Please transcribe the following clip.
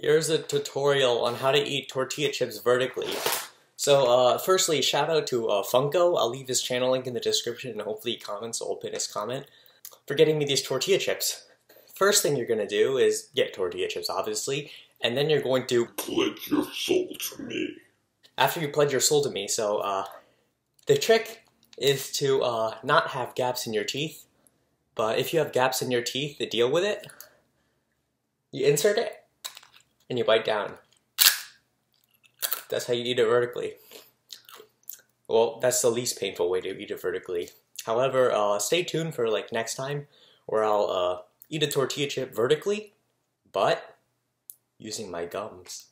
Here's a tutorial on how to eat tortilla chips vertically. So, uh, firstly, shout out to uh, Funko. I'll leave his channel link in the description and hopefully he comments, so I'll pin his comment, for getting me these tortilla chips. First thing you're gonna do is get tortilla chips, obviously, and then you're going to Pledge your soul to me. after you pledge your soul to me. So, uh, the trick is to uh, not have gaps in your teeth. But if you have gaps in your teeth to deal with it, you insert it and you bite down. That's how you eat it vertically. Well, that's the least painful way to eat it vertically. However, uh, stay tuned for like next time where I'll uh, eat a tortilla chip vertically, but using my gums.